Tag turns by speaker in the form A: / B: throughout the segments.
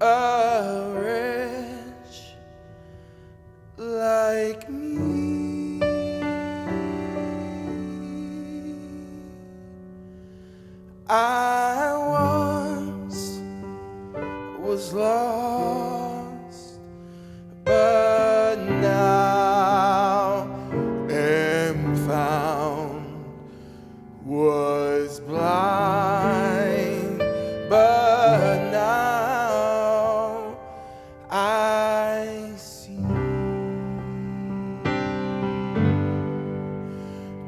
A: a like me. I once was lost, I.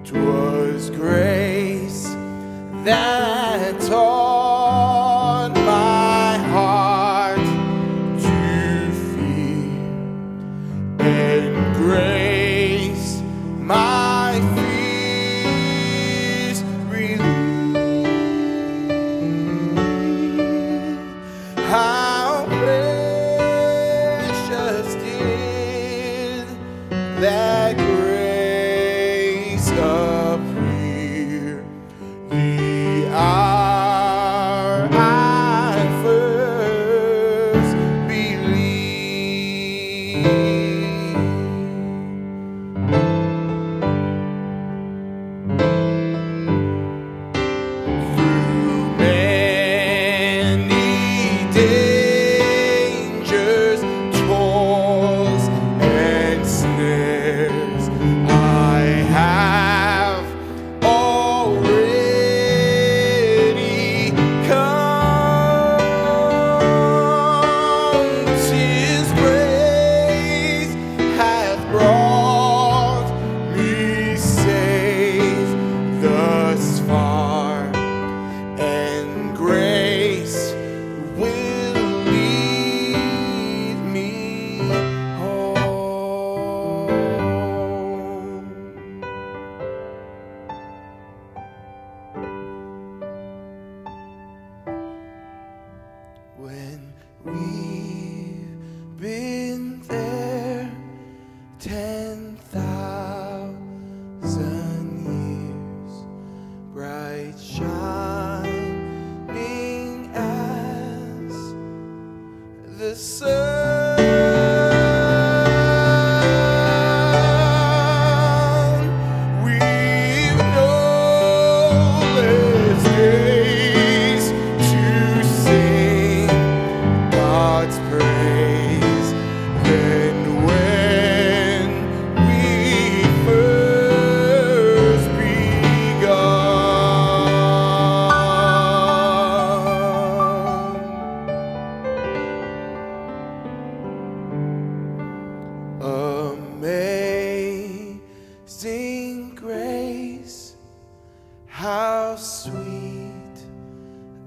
A: 'Twas grace that taught my heart to fear, and grace my fears relieved. How grace we've been there ten thousand years bright shining as the sun.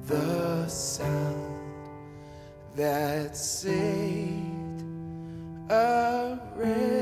A: The sound that saved a wretch